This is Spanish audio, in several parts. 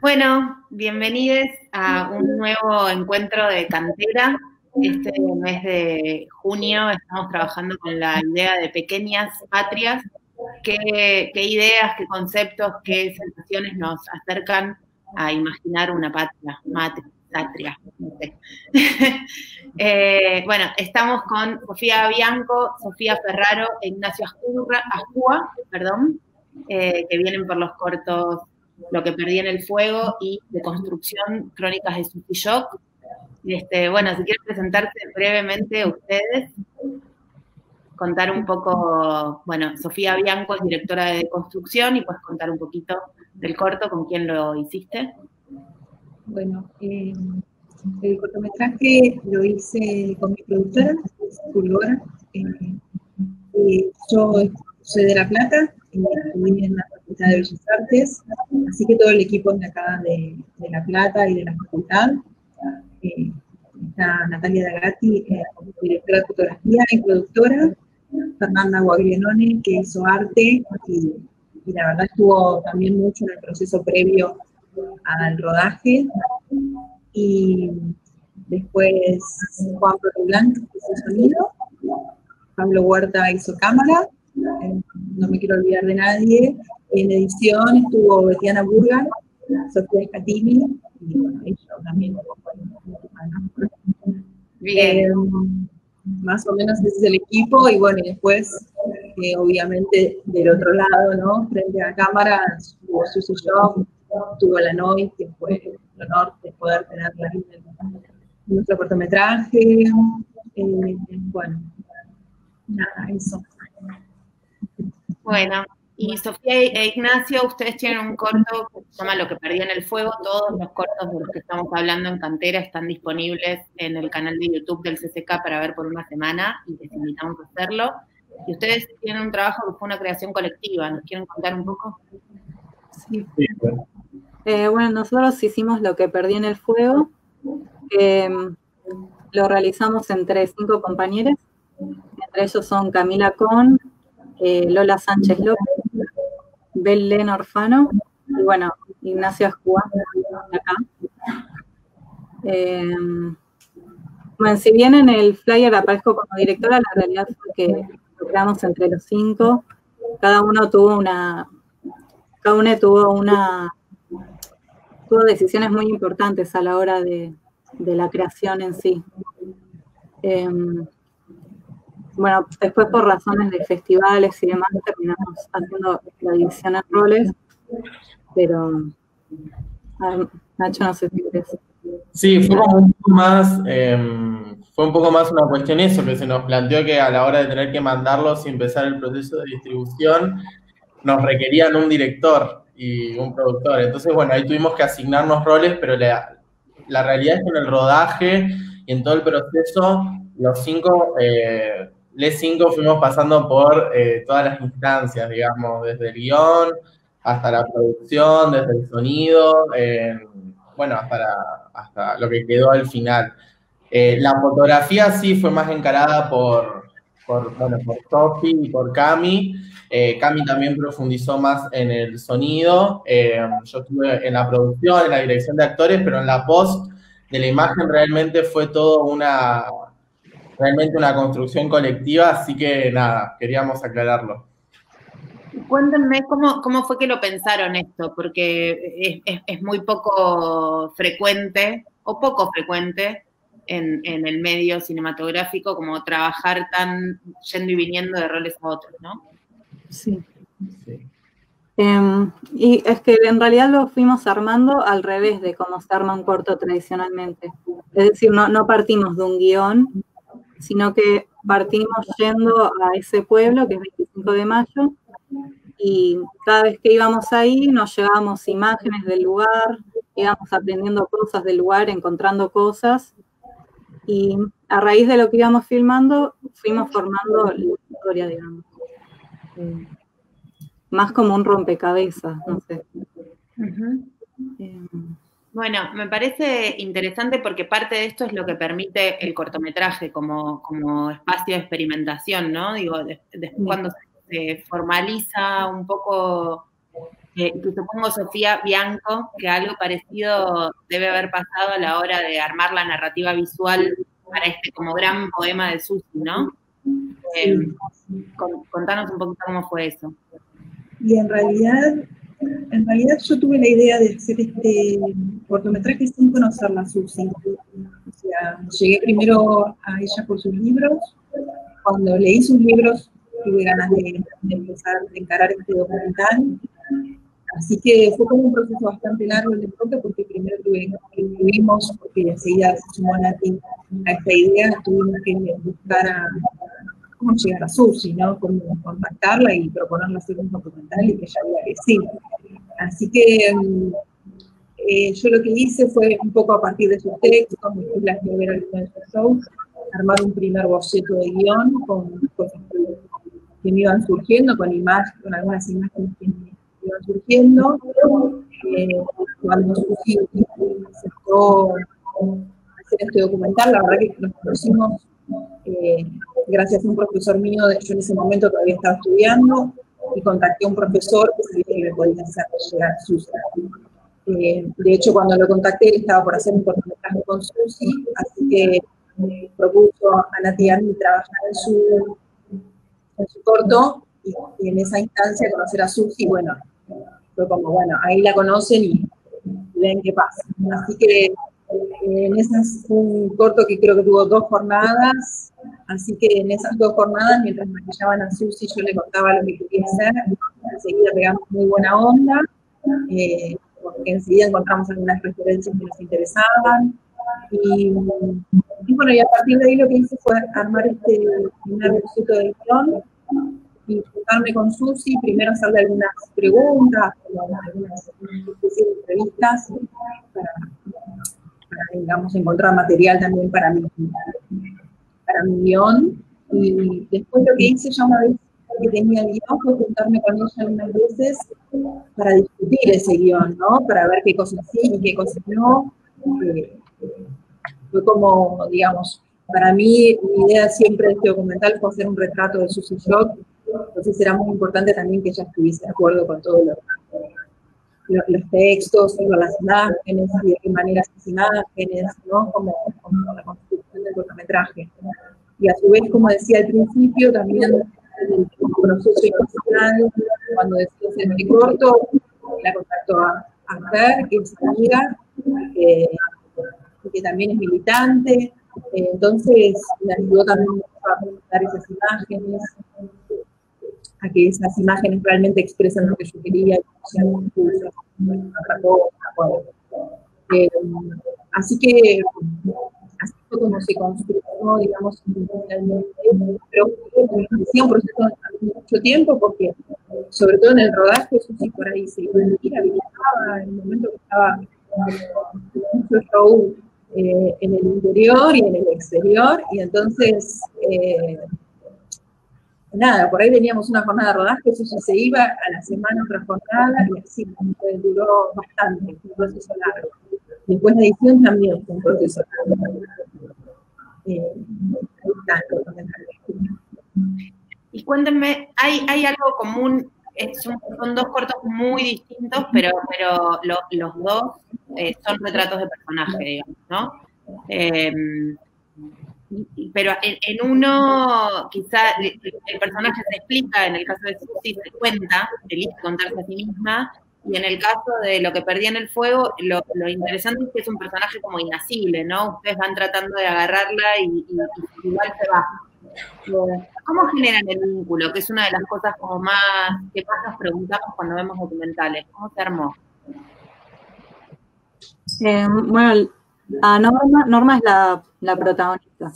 Bueno, bienvenidos a un nuevo encuentro de cantera. Este mes de junio estamos trabajando con la idea de pequeñas patrias. ¿Qué, ideas, qué conceptos, qué sensaciones nos acercan a imaginar una patria, patria? Eh, bueno, estamos con Sofía Bianco, Sofía Ferraro e Ignacio Ajúa, perdón, eh, que vienen por los cortos Lo que perdí en el fuego y de construcción Crónicas de Suki Shock. Este, bueno, si quieren presentarse brevemente ustedes, contar un poco, bueno, Sofía Bianco es directora de construcción y puedes contar un poquito del corto, con quién lo hiciste. Bueno, eh, el cortometraje lo hice con mi productora, Fulgora. Eh, eh, yo soy de La Plata, estudié en la Facultad de Bellas Artes, así que todo el equipo de acá de, La Plata y de la facultad. Eh, está Natalia Dagati, eh, directora de fotografía y productora, Fernanda Guaglianone, que hizo arte y, la verdad estuvo también mucho en el proceso previo al rodaje. Y después Juan Blanco hizo sonido, Pablo Huerta hizo cámara no me quiero olvidar de nadie. En edición estuvo Betiana Burga, Sofía Scatini, y bueno, yo también. Bien. Eh, más o menos ese es el equipo, y bueno, y después, eh, obviamente, del otro lado, ¿no? Frente a la cámara, estuvo Susi Show, estuvo la Noy, que fue el honor de poder tenerla en nuestro cortometraje. Eh, bueno, nada, eso. Bueno, y Sofía e Ignacio, ustedes tienen un corto que se llama Lo que perdí en el fuego. Todos los cortos de los que estamos hablando en Cantera están disponibles en el canal de YouTube del CCK para ver por una semana y les invitamos a hacerlo. Y ustedes tienen un trabajo que fue una creación colectiva. ¿Nos quieren contar un poco? Sí. Eh, bueno, nosotros hicimos Lo que perdí en el fuego. lo realizamos entre cinco compañeros. Entre ellos son Camila Con, eh, Lola Sánchez López, Belén Orfano y bueno, Ignacio Escúa, acá. Eh, bueno, si bien en el flyer aparezco como directora, la realidad fue que lo creamos entre los cinco. Cada uno tuvo una, cada uno tuvo una, tuvo decisiones muy importantes a la hora de, la creación en sí. Eh, bueno, después por razones de festivales y demás terminamos haciendo la división en roles, pero Nacho no sé si quieres. Sí, fue un poco más, em, fue un poco más una cuestión eso, que se nos planteó que a la hora de tener que mandarlos y empezar el proceso de distribución, nos requerían un director y un productor. Entonces, bueno, ahí tuvimos que asignarnos roles, pero la, la realidad es que en el rodaje y en todo el proceso, los cinco eh, les 5 fuimos pasando por eh, todas las instancias, digamos, desde el guion hasta la producción, desde el sonido, bueno, hasta, hasta lo que quedó al final. Eh, la fotografía sí fue más encarada por, por, bueno, por y por Cami. Eh, Cami también profundizó más en el sonido. yo estuve en la producción, en la dirección de actores, pero en la post de la imagen realmente fue todo una, realmente una construcción colectiva, así que nada, queríamos aclararlo. Cuéntenme cómo, cómo fue que lo pensaron esto, porque es, muy poco frecuente, o poco frecuente, en, el medio cinematográfico, como trabajar tan yendo y viniendo de roles a otros, ¿no? Sí. Em, y es que en realidad lo fuimos armando al revés de cómo se arma un corto tradicionalmente. Es decir, no, no partimos de un guion sino que partimos yendo a ese pueblo que es 25 de mayo y cada vez que íbamos ahí nos llevábamos imágenes del lugar, íbamos aprendiendo cosas del lugar, encontrando cosas y a raíz de lo que íbamos filmando fuimos formando la historia, digamos. Más como un rompecabezas, no sé. Bueno, me parece interesante porque parte de esto es lo que permite el cortometraje como, como espacio de experimentación, ¿no? Digo, después cuando se formaliza un poco Eh, supongo, Sofía Bianco, que algo parecido debe haber pasado a la hora de armar la narrativa visual para este como gran poema de Susi, ¿no? Eh, contanos un poquito cómo fue eso. Y en realidad, en realidad yo tuve la idea de hacer este cortometraje sin conocer la Susi. O sea, llegué primero a ella por sus libros. Cuando leí sus libros tuve ganas de, empezar a encarar este documental. Así que fue como un proceso bastante largo el enfoque porque primero tuvimos, porque enseguida se sumó a esta idea, tuvimos que buscar a, cómo llegar a Susi, ¿no? Cómo contactarla y proponerle hacer un documental y que ella diga que sí. Así que mm, eh, yo lo que hice fue un poco a partir de sus textos, las que ver algunos de sus shows, armar un primer boceto de guion con cosas que, me iban surgiendo, con imágenes, con algunas imágenes que me iban surgiendo. Eh, cuando Susi aceptó hacer este documental, la verdad que nos conocimos eh, gracias a un profesor mío, yo en ese momento todavía estaba estudiando, y contacté a un profesor que sabía que me podía hacer llegar Susi. Eh, de hecho, cuando lo contacté, él estaba por hacer un cortometraje con Susi, así que me propuso a Nati a mí trabajar en su, en su corto, y, en esa instancia conocer a Susi, bueno, fue como, bueno, ahí la conocen y, y ven qué pasa. Así que en esas, un corto que creo que tuvo dos jornadas, así que en esas dos jornadas, mientras maquillaban a Susi, yo le contaba lo que quería hacer, enseguida pegamos muy buena onda, eh, porque enseguida encontramos algunas referencias que nos interesaban, y, bueno, y a partir de ahí lo que hice fue armar este primer boceto de guion, y juntarme con Susi, primero hacerle algunas preguntas, algunas entrevistas, para digamos, encontrar material también para mi, para mi guion. Y después lo que hice ya una vez que tenía el guion fue juntarme con ella algunas veces para discutir ese guion, ¿no? Para ver qué cosas sí y qué cosas no. Eh, fue como, digamos, para mí, mi idea siempre de este documental fue hacer un retrato de Susie Shock, entonces era muy importante también que ella estuviese de acuerdo con todo lo, los, textos, las imágenes, y de qué manera esas imágenes, ¿no? Como, la construcción del cortometraje. Y a su vez, como decía al principio, también el proceso inicial, cuando decía el corto, la contactó a, a que es amiga, que, que también es militante, entonces me ayudó también a presentar esas imágenes, a que esas imágenes realmente expresen lo que yo quería, así que así fue como se construyó, digamos, pero fue un proceso de mucho tiempo porque, sobre todo en el rodaje, eso sí por ahí se iba a habilitaba en el momento que estaba mucho show eh, en el interior y en el exterior, y entonces eh, nada, por ahí teníamos una jornada de rodaje, eso se iba a la semana otra jornada y así duró bastante, un proceso largo. Después la edición también fue un proceso largo. Eh, y cuéntenme, ¿hay, algo común? Son, son, dos cortos muy distintos, pero, pero los dos eh, son retratos de personaje, digamos, ¿no? Eh, pero en, uno quizá el, personaje se explica, en el caso de Susi se cuenta, elige contarse a sí misma, y en el caso de lo que perdí en el fuego, lo, interesante es que es un personaje como inasible, ¿no? Ustedes van tratando de agarrarla y, igual se va. ¿Cómo generan el vínculo? Que es una de las cosas como más que más nos preguntamos cuando vemos documentales. ¿Cómo se armó? Eh, bueno, a Norma, Norma es la, la protagonista.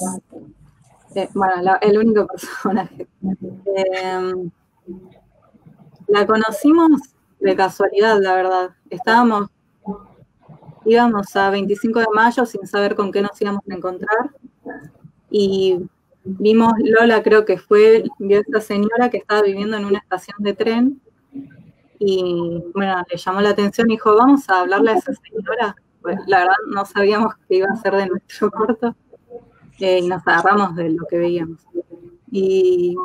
Eh, bueno, el único personaje. Eh, la conocimos de casualidad, la verdad. Estábamos, íbamos a 25 de mayo sin saber con qué nos íbamos a encontrar. Y vimos, Lola creo que fue, vio a esta señora que estaba viviendo en una estación de tren. Y bueno, le llamó la atención y dijo, vamos a hablarle a esa señora pues la verdad no sabíamos qué iba a ser de nuestro corto eh, y nos agarramos de lo que veíamos. Y,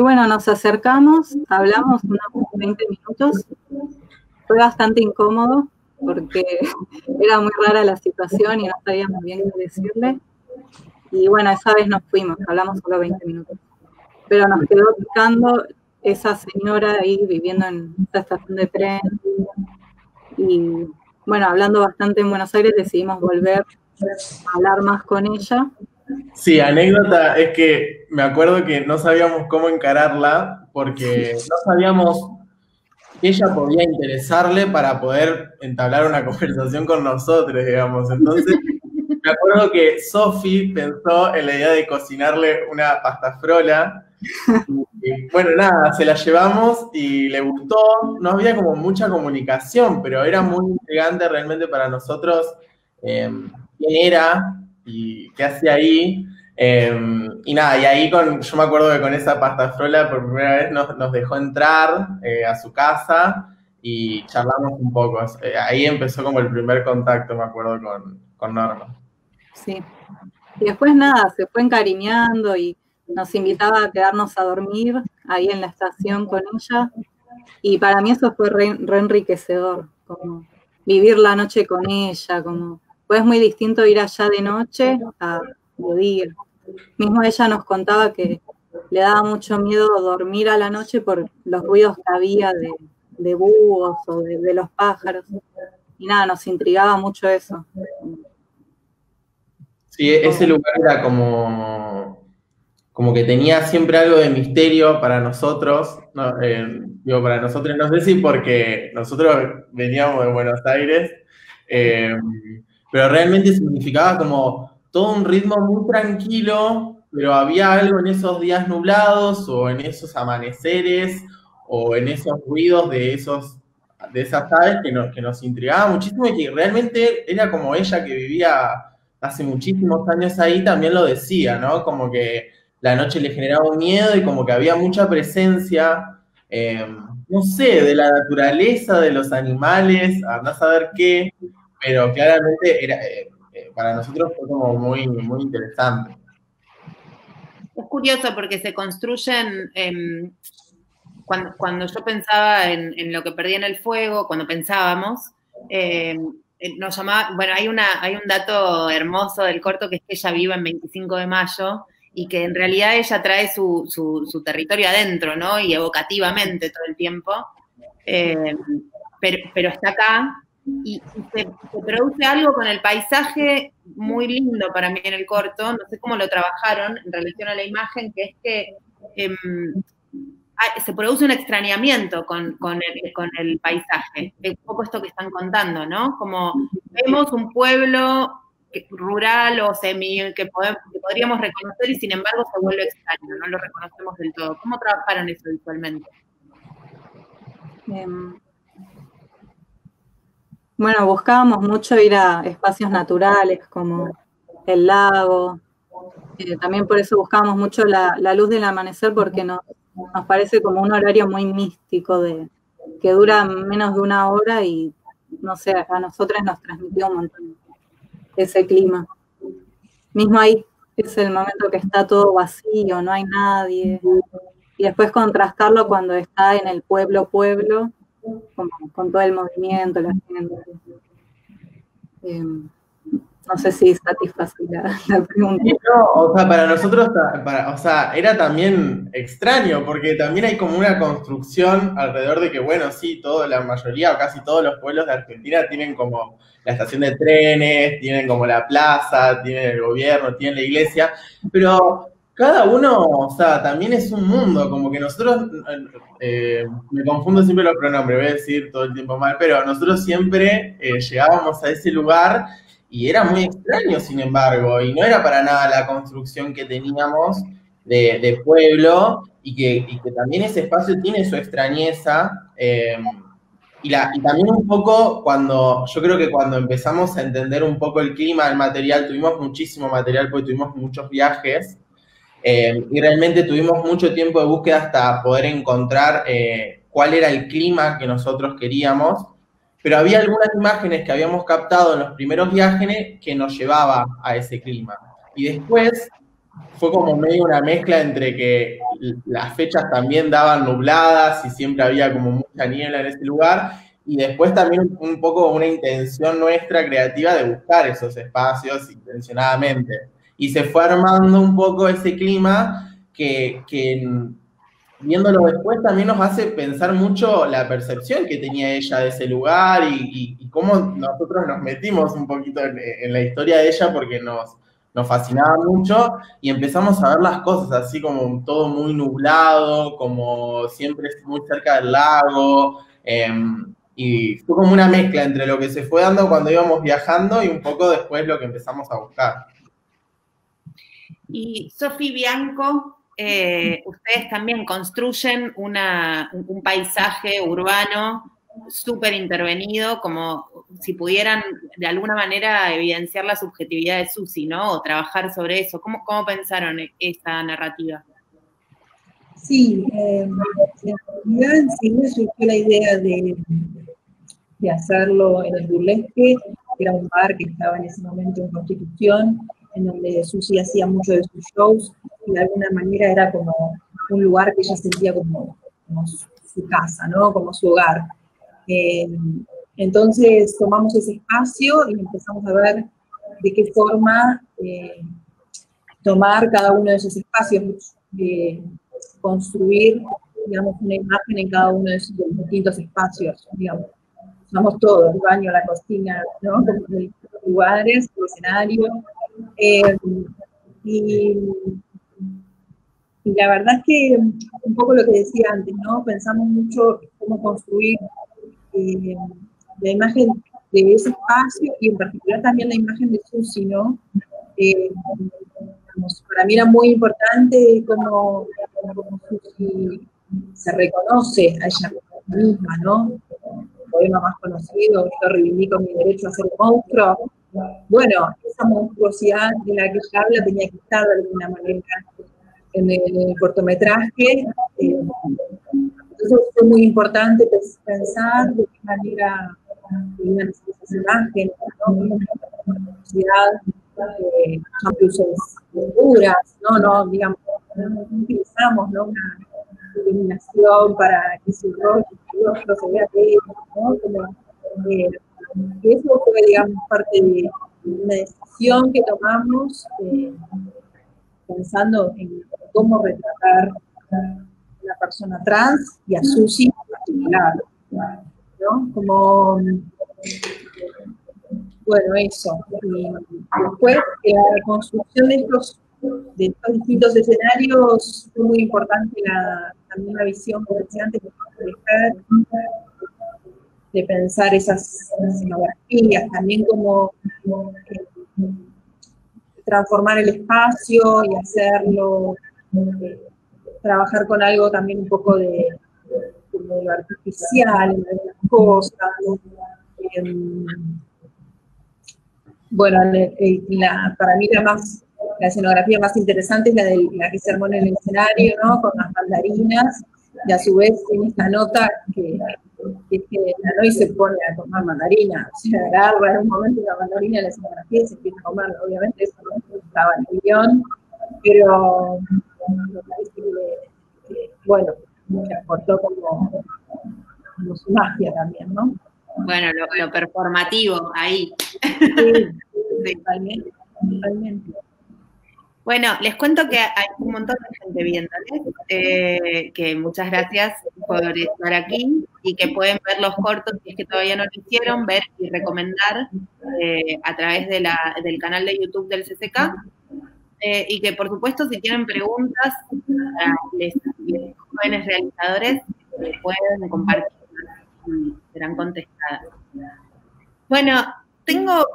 bueno, nos acercamos, hablamos unos 20 minutos fue bastante incómodo porque era muy rara la situación y no sabíamos bien qué decirle. Y bueno, esa vez nos fuimos, hablamos solo 20 minutos. Pero nos quedó picando esa señora ahí viviendo en esta estación de tren. Y bueno, hablando bastante en Buenos Aires, decidimos volver a hablar más con ella. Sí, anécdota es que me acuerdo que no sabíamos cómo encararla porque no sabíamos que ella podía interesarle para poder entablar una conversación con nosotros, digamos. Entonces, me acuerdo que Sofi pensó en la idea de cocinarle una pasta frola. Y, bueno, nada, se la llevamos y le gustó. No había como mucha comunicación, pero era muy intrigante realmente para nosotros eh, quién era y qué hacía ahí. Em, y nada, y ahí con, yo me acuerdo que con esa pasta frola por primera vez nos, dejó entrar eh, a su casa y charlamos un poco. Eh, ahí empezó como el primer contacto, me acuerdo, con, con Norma. Sí. Y después nada, se fue encariñando y nos invitaba a quedarnos a dormir ahí en la estación con ella. Y para mí eso fue re, enriquecedor, como vivir la noche con ella, como pues es muy distinto ir allá de noche a día. Mismo ella nos contaba que le daba mucho miedo dormir a la noche por los ruidos que había de, búhos o de, los pájaros. Y nada, nos intrigaba mucho eso. Sí, ese lugar era como, como que tenía siempre algo de misterio para nosotros. Eh, digo, para nosotros, no sé si porque nosotros veníamos de Buenos Aires, eh, pero realmente significaba como todo un ritmo muy tranquilo, pero había algo en esos días nublados o en esos amaneceres o en esos ruidos de, esos, de esas aves que nos, que nos intrigaba muchísimo y que realmente era como ella que vivía hace muchísimos años ahí también lo decía, ¿no? Como que la noche le generaba miedo y como que había mucha presencia, eh, no sé, de la naturaleza, de los animales, a no saber qué, pero claramente era, eh, para nosotros fue como muy, muy interesante. Es curioso porque se construyen, em, cuando, cuando, yo pensaba en, lo que perdí en el fuego, cuando pensábamos, em, eh, nos llamaba, bueno, hay, una, hay un dato hermoso del corto que es que ella vive en 25 de mayo y que en realidad ella trae su, su, territorio adentro, ¿no? Y evocativamente todo el tiempo. Em, pero, pero está acá y, se, produce algo con el paisaje muy lindo para mí en el corto, no sé cómo lo trabajaron en relación a la imagen, que es que em, se produce un extrañamiento con, el, paisaje, un poco esto que están contando, ¿no? Como vemos un pueblo rural o semi que, podríamos reconocer y sin embargo se vuelve extraño, no lo reconocemos del todo. ¿Cómo trabajaron eso visualmente? Em, bueno, buscábamos mucho ir a espacios naturales como el lago. Eh, también por eso buscábamos mucho la, luz del amanecer porque nos, nos parece como un horario muy místico de que dura menos de una hora y no sé, a nosotros nos transmitió un montón ese clima. Mismo ahí es el momento que está todo vacío, no hay nadie. Y después contrastarlo cuando está en el pueblo pueblo con, todo el movimiento, la gente. Em, no sé si satisface la, pregunta. o sea, para nosotros, o sea, era también extraño, porque también hay como una construcción alrededor de que, bueno, sí, toda la mayoría o casi todos los pueblos de Argentina tienen como la estación de trenes, tienen como la plaza, tienen el gobierno, tienen la iglesia, pero cada uno, o sea, también es un mundo, como que nosotros, eh, me confundo siempre los pronombres, voy a decir todo el tiempo mal, pero nosotros siempre eh, llegábamos a ese lugar y era muy extraño, sin embargo, y no era para nada la construcción que teníamos de, pueblo y que, también ese espacio tiene su extrañeza. Eh, y, también un poco cuando, yo creo que cuando empezamos a entender un poco el clima, el material, tuvimos muchísimo material porque tuvimos muchos viajes. Eh, y realmente tuvimos mucho tiempo de búsqueda hasta poder encontrar eh, cuál era el clima que nosotros queríamos, pero había algunas imágenes que habíamos captado en los primeros viajes que nos llevaba a ese clima. Y después fue como medio una mezcla entre que las fechas también daban nubladas y siempre había como mucha niebla en ese lugar, y después también un, poco una intención nuestra creativa de buscar esos espacios intencionadamente. Y se fue armando un poco ese clima que, viéndolo después también nos hace pensar mucho la percepción que tenía ella de ese lugar y, cómo nosotros nos metimos un poquito en, la historia de ella porque nos, nos fascinaba mucho y empezamos a ver las cosas así como todo muy nublado, como siempre muy cerca del lago. Em, y fue como una mezcla entre lo que se fue dando cuando íbamos viajando y un poco después lo que empezamos a buscar. Y Sofi Bianco, eh, ustedes también construyen un paisaje urbano súper intervenido, como si pudieran de alguna manera evidenciar la subjetividad de Susi, ¿no? O trabajar sobre eso. ¿Cómo, pensaron esta narrativa? Sí, eh, en sí me surgió la idea de, de hacerlo en el burlesque, que era un bar que estaba en ese momento en Constitución, en donde Susi hacía mucho de sus shows, y de alguna manera era como un lugar que ella sentía como, su, casa, ¿no? Como su hogar. Eh, entonces tomamos ese espacio y empezamos a ver de qué forma eh, tomar cada uno de esos espacios, de construir, digamos, una imagen en cada uno de esos distintos espacios, digamos usamos todo, el baño, la cocina, ¿no? Como lugares, el escenario. Eh, y, la verdad es que un poco lo que decía antes, ¿no? Pensamos mucho cómo construir eh, la imagen de ese espacio y en particular también la imagen de Susi, ¿no? Eh, para mí era muy importante cómo, cómo Susi se reconoce a ella misma, ¿no? poema más conocido, yo reivindico mi derecho a ser monstruo. Bueno, esa monstruosidad de la que ella habla tenía que estar de alguna manera en el, cortometraje. Entonces fue muy importante pensar de qué manera esas imágenes, ¿no? eh, no, no, digamos, no, utilizamos ¿no? una iluminación para que su rostro, se vea bello, ¿no? Como, eh, eso fue, digamos, parte de una decisión que tomamos eh, pensando en cómo retratar a una persona trans y a Susi en particular. Como, bueno, eso. Después, la construcción de estos de estos distintos escenarios fue muy importante la, también la visión, como pensar esas escenografías, también como, eh, transformar el espacio y hacerlo, eh, trabajar con algo también un poco de, lo artificial, de las cosas. Em, bueno, para mí la más la escenografía más interesante es la, de, la que se armó en el escenario, ¿no? Con las mandarinas, y a su vez tiene esta nota que, que, que la Noy se pone a tomar mandarina, o sea, agarra en un momento la mandarina en la escenografía y se empieza a comer, obviamente eso no estaba en el guion, pero me parece que, bueno, se aportó como, como, su magia también, ¿no? Bueno, lo, performativo ahí. Sí, totalmente, totalmente. Bueno, les cuento que hay un montón de gente viéndoles, eh, que muchas gracias por estar aquí y que pueden ver los cortos si es que todavía no lo hicieron, ver y recomendar eh, a través del canal de YouTube del CCK. Eh, y que por supuesto si tienen preguntas a los jóvenes realizadores pueden compartir y serán contestadas. Bueno, tengo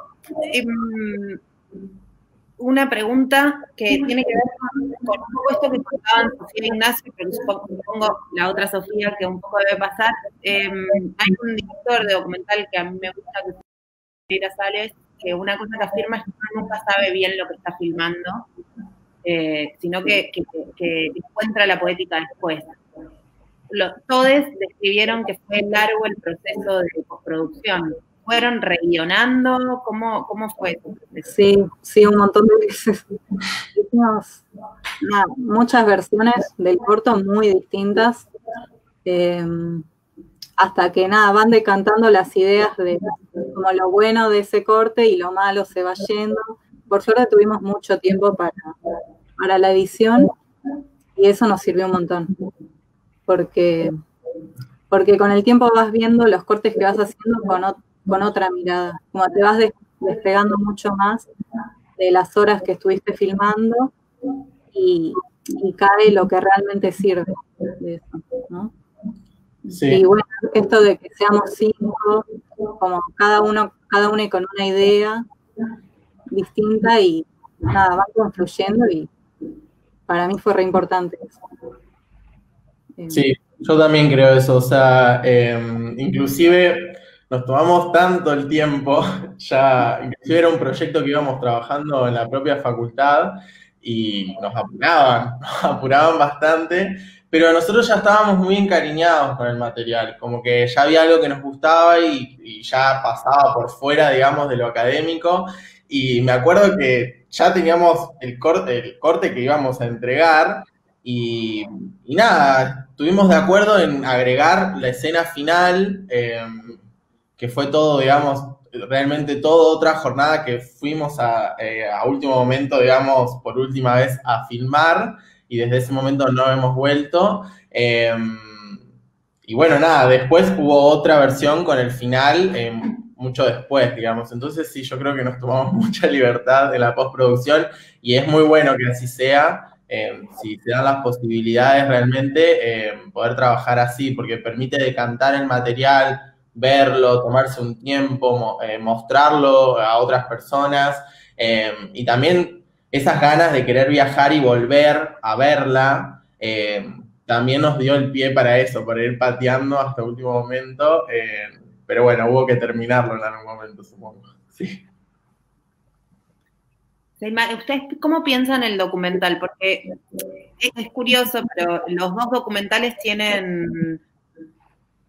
em, una pregunta que tiene que ver con, un poco esto que contaban Sofía e Ignacio, pero supongo la otra Sofía que un poco debe pasar. Em, hay un director de documental que a mí me gusta, que es Sales, que una cosa que afirma es que uno nunca sabe bien lo que está filmando, eh, sino que, que, encuentra la poética después. todos describieron que fue largo el proceso de postproducción fueron reguionando? ¿Cómo, cómo fue? Sí, sí, un montón de veces. Muchas versiones del corto muy distintas. Em, hasta que nada, van decantando las ideas de como lo bueno de ese corte y lo malo se va yendo. Por suerte tuvimos mucho tiempo para, para la edición y eso nos sirvió un montón. Porque, porque con el tiempo vas viendo los cortes que vas haciendo con, con otra mirada, como te vas despegando mucho más de las horas que estuviste filmando y, cae lo que realmente sirve de eso, ¿no? Y bueno, esto de que seamos cinco, como cada uno, cada uno con una idea distinta y nada, va confluyendo y para mí fue re importante eso. Sí, yo también creo eso, o sea, em, inclusive nos tomamos tanto el tiempo, ya, inclusive era un proyecto que íbamos trabajando en la propia facultad y nos apuraban, nos apuraban bastante, pero nosotros ya estábamos muy encariñados con el material, como que ya había algo que nos gustaba y, ya pasaba por fuera, digamos, de lo académico, y me acuerdo que ya teníamos el corte, el corte que íbamos a entregar, y, nada, estuvimos de acuerdo en agregar la escena final. Eh, que fue todo, digamos, realmente toda otra jornada que fuimos eh, a, último momento, digamos, por última vez a filmar y desde ese momento no hemos vuelto. Em, y bueno, nada, después hubo otra versión con el final em, mucho después, digamos. Entonces sí, yo creo que nos tomamos mucha libertad en la postproducción y es muy bueno que así sea. Em, si se dan las posibilidades realmente, poder trabajar así, porque permite decantar el material, verlo, tomarse un tiempo, eh, mostrarlo a otras personas eh, y también esas ganas de querer viajar y volver a verla, eh, también nos dio el pie para eso, para ir pateando hasta el último momento, pero bueno, hubo que terminarlo en algún momento, supongo. Sí. ¿Ustedes cómo piensan el documental? Porque es curioso, pero los dos documentales tienen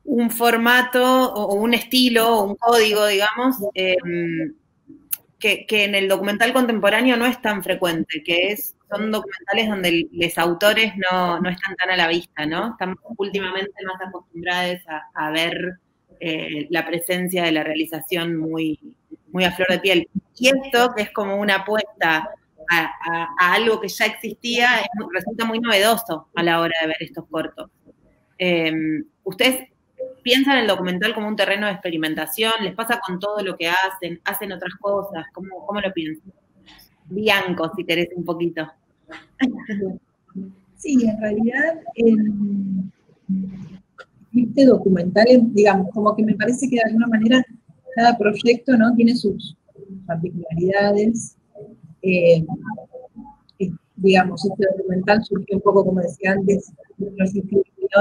un formato o un estilo o un código, digamos, em, que, en el documental contemporáneo no es tan frecuente, que es, son documentales donde los autores no, están tan a la vista, ¿no? Estamos últimamente más acostumbrados a, ver eh, la presencia de la realización muy, muy a flor de piel. Y esto, que es como una apuesta a, algo que ya existía, resulta muy novedoso a la hora de ver estos cortos. Em, ¿Ustedes piensan el documental como un terreno de experimentación, les pasa con todo lo que hacen, hacen otras cosas, ¿cómo, cómo lo piensan? Bianco, si querés un poquito. Sí, en realidad este documental, digamos, como que me parece que de alguna manera cada proyecto ¿no? tiene sus particularidades. Eh, digamos, este documental surgió un poco, como decía antes,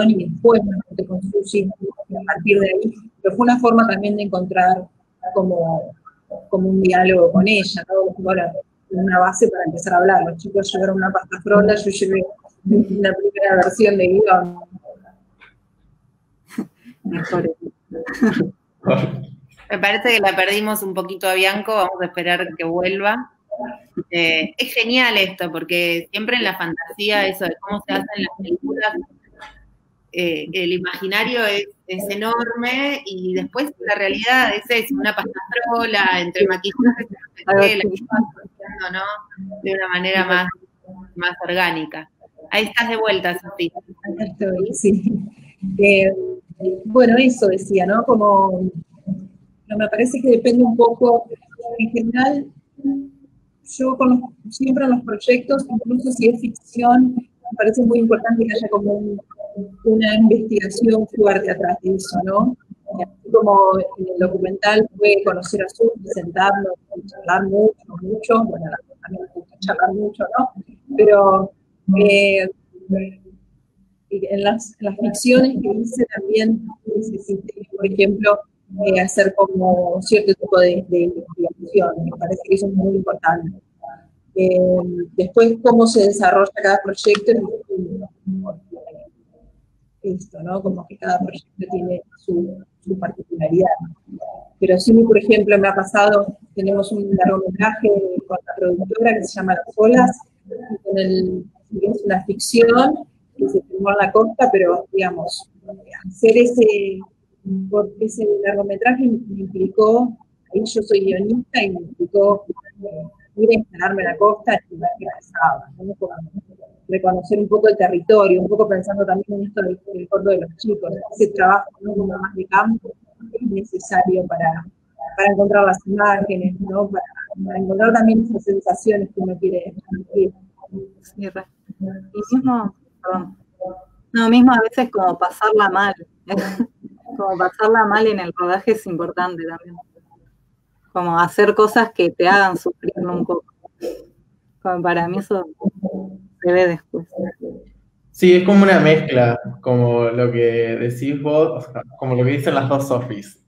de y después de construir a partir de ahí, pero fue una forma también de encontrar como, como un diálogo con ella, una base para empezar a hablar. Los chicos llevaron una pasta fronda, yo llevé una primera versión de guion. Me parece que la perdimos un poquito a Bianco, vamos a esperar que vuelva. Eh, es genial esto, porque siempre en la fantasía, eso de cómo se hacen las películas, eh, el imaginario es, enorme y después la realidad es eso, una pastarola entre maquillajes ¿no? De una manera más, más orgánica. Ahí estás de vuelta, Sofía. Sí. Eh, bueno, eso decía, ¿no? Como me parece que depende un poco, en general, yo con siempre en los proyectos, incluso si es ficción, me parece muy importante que haya como un una investigación fuerte atrás de eso, ¿no? Así como en el documental fue conocer a Sur, sentarnos, charlar mucho, mucho, bueno, también me gusta charlar mucho, ¿no? Pero eh, en, las, las, ficciones que hice también necesité, por ejemplo, eh, hacer como cierto tipo de, investigación, me parece que eso es muy importante. Eh, después, cómo se desarrolla cada proyecto ¿no? Como que cada proyecto tiene su, particularidad. Pero sí, por ejemplo, me ha pasado, tenemos un largometraje con la productora que se llama Las Olas, con el, es una ficción que se filmó en la costa, pero digamos, hacer ese, ese largometraje me implicó, ahí yo soy guionista y me implicó eh, ir a instalarme a la costa y ver qué pasaba, reconocer un poco el territorio, un poco pensando también en esto del, del de los chicos, ese trabajo ¿no? como más de campo es necesario para, para encontrar las imágenes, ¿no? para, encontrar también esas sensaciones que uno quiere transmitir. Y mismo, no, mismo a veces como pasarla mal, como pasarla mal en el rodaje es importante también. Como hacer cosas que te hagan sufrir un poco. Como para mí eso Sí, es como una mezcla, como lo que decís vos, como lo que dicen las dos Sofis.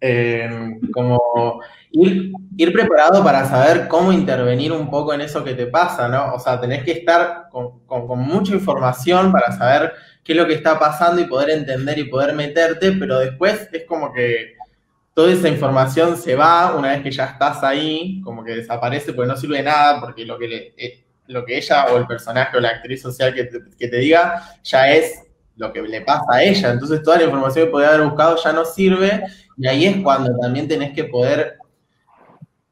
como ir, preparado para saber cómo intervenir un poco en eso que te pasa, ¿no? O sea, tenés que estar con, con, mucha información para saber qué es lo que está pasando y poder entender y poder meterte, pero después es como que toda esa información se va una vez que ya estás ahí, como que desaparece porque no sirve de nada, porque lo que le, eh, lo que ella o el personaje o la actriz social que te, diga ya es lo que le pasa a ella. Entonces toda la información que podía haber buscado ya no sirve y ahí es cuando también tenés que poder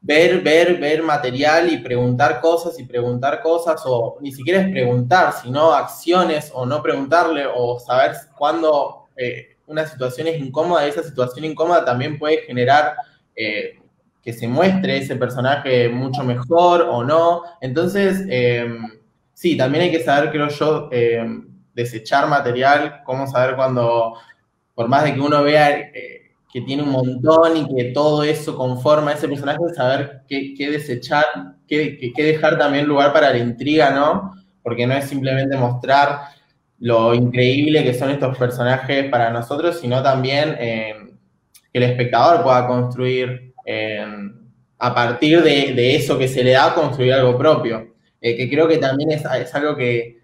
ver, ver, ver material y preguntar cosas y preguntar cosas o ni siquiera es preguntar, sino acciones o no preguntarle o saber cuándo eh, una situación es incómoda y esa situación incómoda también puede generar... Eh, que se muestre ese personaje mucho mejor o no. Entonces, em, sí, también hay que saber, creo yo, em, desechar material, cómo saber cuando, por más de que uno vea eh, que tiene un montón y que todo eso conforma a ese personaje, saber qué, desechar, qué, dejar también lugar para la intriga, ¿no? Porque no es simplemente mostrar lo increíble que son estos personajes para nosotros, sino también em, que el espectador pueda construir a partir de, eso que se le da, construir algo propio. Eh, que creo que también es, algo que,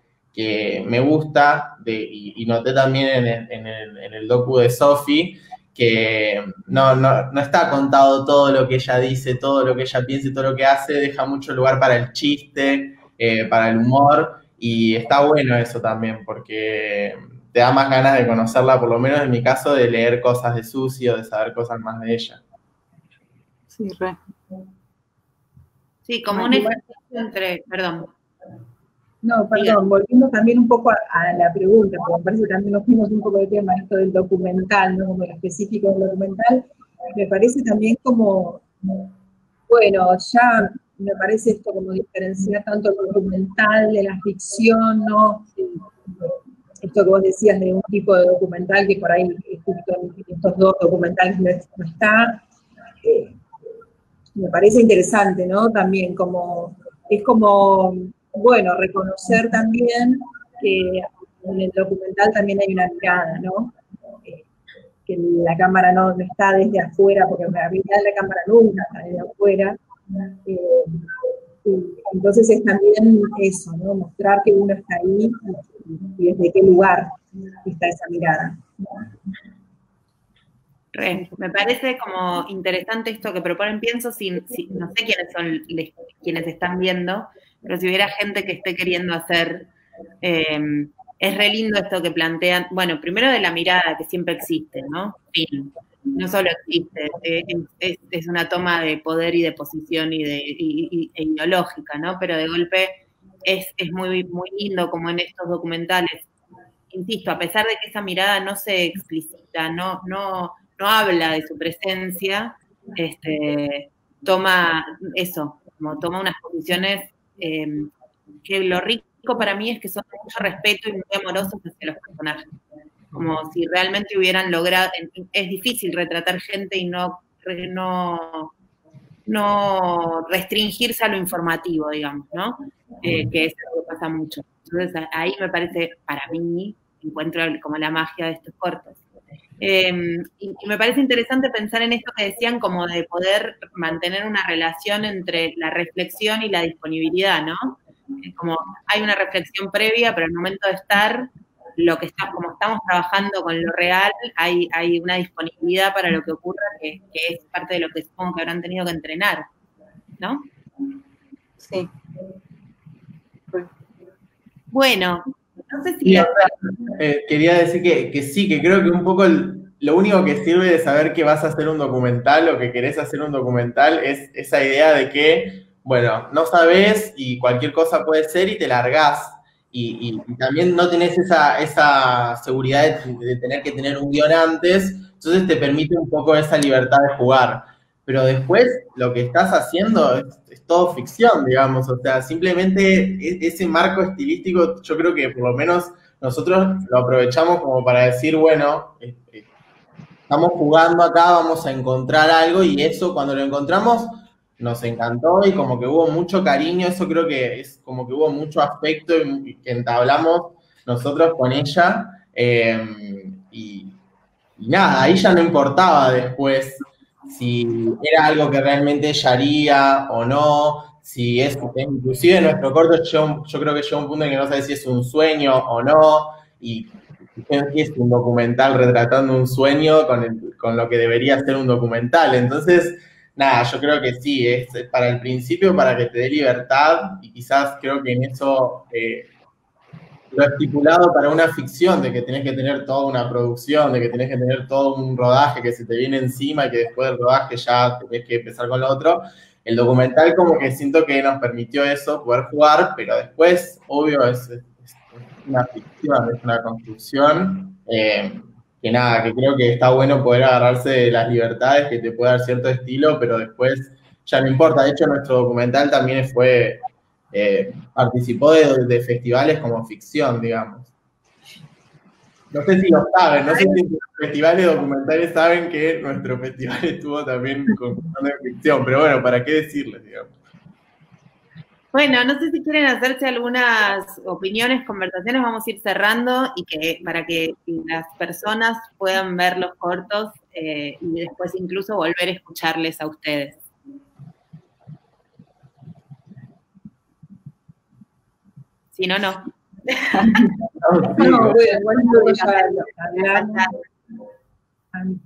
me gusta y, noté también en el, docu de Sophie, que no, no, está contado todo lo que ella dice, todo lo que ella piensa y todo lo que hace, deja mucho lugar para el chiste, eh, para el humor, y está bueno eso también, porque te da más ganas de conocerla, por lo menos en mi caso, de leer cosas de Sucio, de saber cosas más de ella. Sí, re. Sí, como un ejercicio entre, perdón. No, perdón, volviendo también un poco a, la pregunta, porque me parece que también nos fuimos un poco de tema esto del documental, ¿no? Como lo específico del documental, me parece también como, bueno, ya me parece esto como diferenciar tanto el documental de la ficción, ¿no? Esto que vos decías de un tipo de documental que por ahí justo en estos dos documentales no está. Eh, me parece interesante, ¿no? También como, es como, bueno, reconocer también que en el documental también hay una mirada, ¿no? Eh, que la cámara no, está desde afuera, porque en realidad la cámara nunca está desde afuera. Eh, entonces es también eso, ¿no? Mostrar que uno está ahí y desde qué lugar está esa mirada me parece como interesante esto que proponen. Pienso, sin, no sé quiénes son quienes están viendo, pero si hubiera gente que esté queriendo hacer, em, es re lindo esto que plantean. Bueno, primero de la mirada que siempre existe, ¿no? Fin. No solo existe, eh, es, una toma de poder y de posición y de e ideológica, ¿no? Pero de golpe es, es muy, muy lindo como en estos documentales. Insisto, a pesar de que esa mirada no se explicita, no, no, no habla de su presencia, este, toma eso, como toma unas posiciones em, que lo rico para mí es que son de mucho respeto y muy amorosos hacia los personajes. Como si realmente hubieran logrado, es difícil retratar gente y no, no, no restringirse a lo informativo, digamos, ¿no? Eh, que es algo que pasa mucho. Entonces ahí me parece, para mí, encuentro como la magia de estos cortos. Em, y, me parece interesante pensar en esto que decían como de poder mantener una relación entre la reflexión y la disponibilidad, ¿no? como hay una reflexión previa, pero el momento de estar, lo que está, como estamos trabajando con lo real, hay, hay una disponibilidad para lo que ocurra que, es parte de lo que supongo que habrán tenido que entrenar, ¿no? Sí. Bueno, eh, quería decir que, sí, que creo que un poco lo único que sirve de saber que vas a hacer un documental o que querés hacer un documental es esa idea de que, bueno, no sabes y cualquier cosa puede ser y te largás. Y, también no tenés esa, esa seguridad de, tener que tener un guion antes, entonces te permite un poco esa libertad de jugar. Pero después lo que estás haciendo es, todo ficción, digamos, o sea, simplemente e, ese marco estilístico, yo creo que por lo menos nosotros lo aprovechamos como para decir, bueno, este, estamos jugando acá, vamos a encontrar algo y eso cuando lo encontramos nos encantó y como que hubo mucho cariño, eso creo que es como que hubo mucho afecto y, que entablamos nosotros con ella y, y, nada, ahí ya no importaba después si era algo que realmente ella haría o no, si es, inclusive nuestro corto, yo, yo creo que llega un punto en que no sé si es un sueño o no, y es un documental retratando un sueño con, con lo que debería ser un documental. Entonces, nada, yo creo que sí, es para el principio, para que te dé libertad, y quizás creo que en eso eh, lo estipulado para una ficción, de que tenés que tener toda una producción, de que tenés que tener todo un rodaje que se te viene encima y que después del rodaje ya tenés que empezar con lo otro el documental como que siento que nos permitió eso, poder jugar, pero después, obvio, es, una ficción, es una construcción, eh, que nada, que creo que está bueno poder agarrarse de las libertades que te puede dar cierto estilo, pero después ya no importa. De hecho, nuestro documental también fue, eh, participó de festivales como ficción, digamos. No sé si lo saben, no sé si los festivales documentales saben que nuestro festival estuvo también con ficción, pero bueno, ¿para qué decirles, digamos? Bueno, no sé si quieren hacerse algunas opiniones, conversaciones, vamos a ir cerrando y que para que las personas puedan ver los cortos eh, y después incluso volver a escucharles a ustedes. Si no, no. no,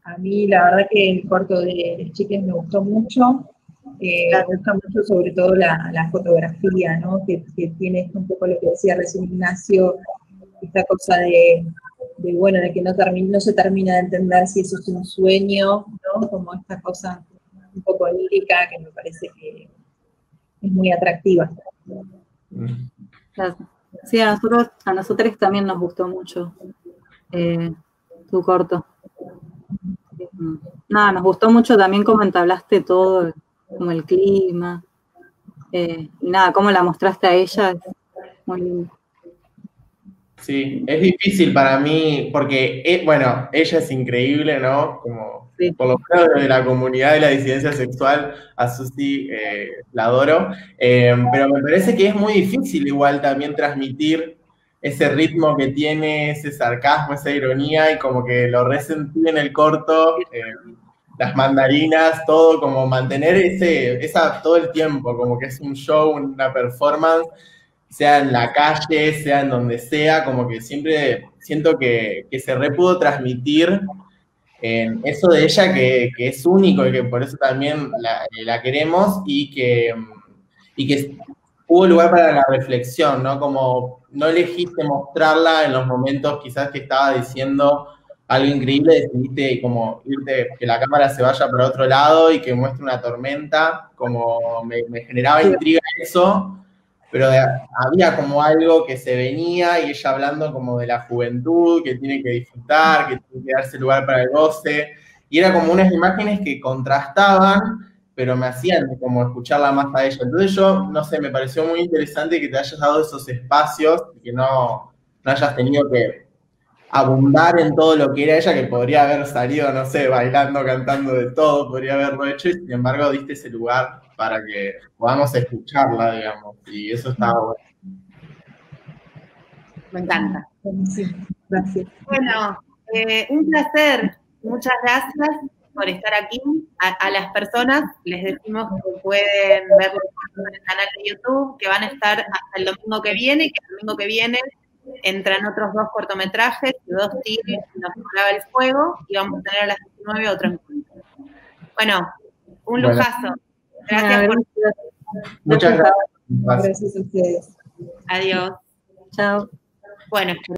a, mí la verdad que el corto de Chiques me gustó mucho. Eh, me gusta mucho sobre todo la, fotografía, ¿no? Que, tiene un poco lo que decía recién Ignacio, esta cosa de, bueno, de que no, no se termina de entender si eso es un sueño, ¿no? Como esta cosa un poco lírica que me parece que es muy atractiva. Gracias. Sí, a nosotros, a nosotros también nos gustó mucho eh, tu corto. Nada, nos gustó mucho también cómo entablaste todo, como el clima. Eh, y nada, cómo la mostraste a ella, muy lindo. Sí, es difícil para mí, porque, eh, bueno, ella es increíble, ¿no? Como por lo menos de la comunidad de la disidencia sexual, a Susi eh, la adoro, eh, pero me parece que es muy difícil igual también transmitir ese ritmo que tiene, ese sarcasmo, esa ironía, y como que lo resentí en el corto, eh, las mandarinas, todo, como mantener ese, esa todo el tiempo, como que es un show, una performance, sea en la calle, sea en donde sea, como que siempre siento que, que se re pudo transmitir eso de ella que, es único y que por eso también la, queremos y que, y que hubo lugar para la reflexión, ¿no? Como no elegiste mostrarla en los momentos quizás que estaba diciendo algo increíble, decidiste como irte, que la cámara se vaya por otro lado y que muestre una tormenta, como me, me generaba intriga eso, pero había como algo que se venía y ella hablando como de la juventud, que tiene que disfrutar, que tiene que darse lugar para el goce, y era como unas imágenes que contrastaban, pero me hacían como escucharla más a ella. Entonces yo, no sé, me pareció muy interesante que te hayas dado esos espacios y que no, no hayas tenido que abundar en todo lo que era ella, que podría haber salido, no sé, bailando, cantando de todo, podría haberlo hecho, y sin embargo diste ese lugar para que podamos escucharla, digamos, y eso está bueno. Me encanta. gracias. Bueno, eh, un placer. Muchas gracias por estar aquí. A, las personas les decimos que pueden ver en el canal de YouTube, que van a estar hasta el domingo que viene, que el domingo que viene entran otros dos cortometrajes, dos tigres nos colaba el fuego, y vamos a tener a las 19 otro encuentro. Bueno, un lujazo. Gracias por... Muchas gracias. Gracias a ustedes. Adiós. Chao. Bueno.